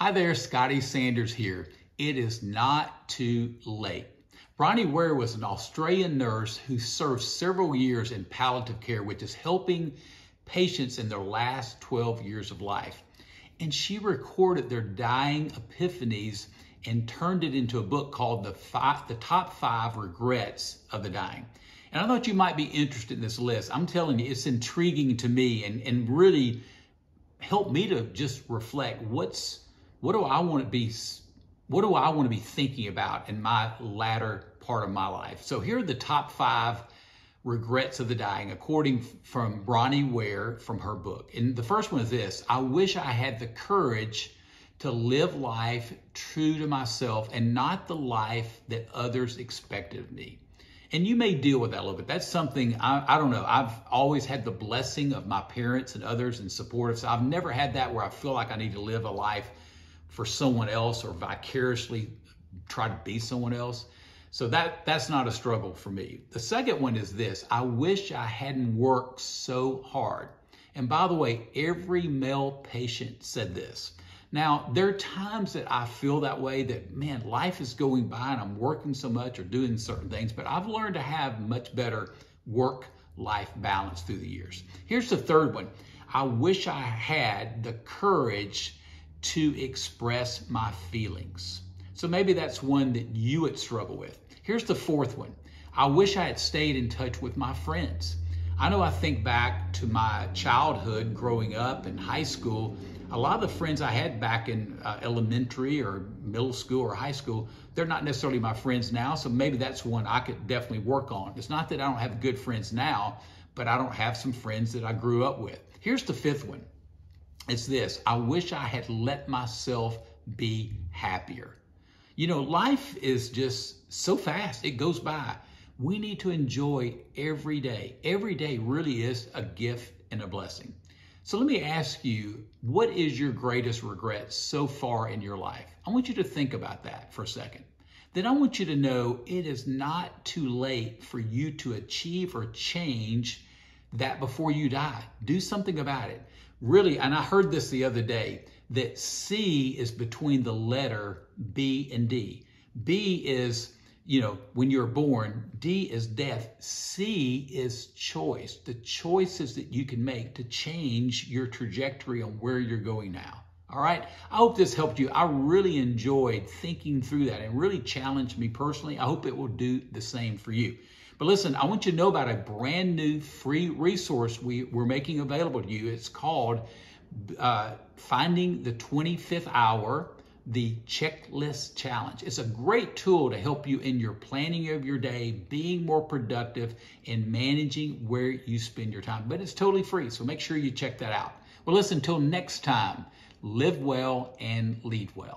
Hi there, Scotty Sanders here. It is not too late. Bronnie Ware was an Australian nurse who served several years in palliative care, which is helping patients in their last 12 years of life. And she recorded their dying epiphanies and turned it into a book called The, five, the Top Five Regrets of the Dying. And I thought you might be interested in this list. I'm telling you, it's intriguing to me and, and really helped me to just reflect what's what do I want to be what do I want to be thinking about in my latter part of my life? So here are the top five regrets of the dying, according from Bronnie Ware from her book. And the first one is this I wish I had the courage to live life true to myself and not the life that others expected of me. And you may deal with that a little bit. That's something I, I don't know. I've always had the blessing of my parents and others and supportive. So I've never had that where I feel like I need to live a life for someone else or vicariously try to be someone else. So that that's not a struggle for me. The second one is this. I wish I hadn't worked so hard. And by the way, every male patient said this. Now, there are times that I feel that way that, man, life is going by and I'm working so much or doing certain things, but I've learned to have much better work life balance through the years. Here's the third one. I wish I had the courage to express my feelings. So maybe that's one that you would struggle with. Here's the fourth one. I wish I had stayed in touch with my friends. I know I think back to my childhood growing up in high school. A lot of the friends I had back in uh, elementary or middle school or high school, they're not necessarily my friends now. So maybe that's one I could definitely work on. It's not that I don't have good friends now, but I don't have some friends that I grew up with. Here's the fifth one it's this I wish I had let myself be happier. You know, life is just so fast, it goes by. We need to enjoy every day. Every day really is a gift and a blessing. So let me ask you, what is your greatest regret so far in your life? I want you to think about that for a second. Then I want you to know it is not too late for you to achieve or change that before you die. Do something about it. Really, and I heard this the other day that C is between the letter B and D. B is, you know, when you're born, D is death, C is choice, the choices that you can make to change your trajectory on where you're going now. All right. I hope this helped you. I really enjoyed thinking through that and really challenged me personally. I hope it will do the same for you. But listen, I want you to know about a brand new free resource we, we're making available to you. It's called uh, Finding the 25th Hour the checklist challenge. It's a great tool to help you in your planning of your day, being more productive, and managing where you spend your time. But it's totally free, so make sure you check that out. Well, listen, until next time, live well and lead well.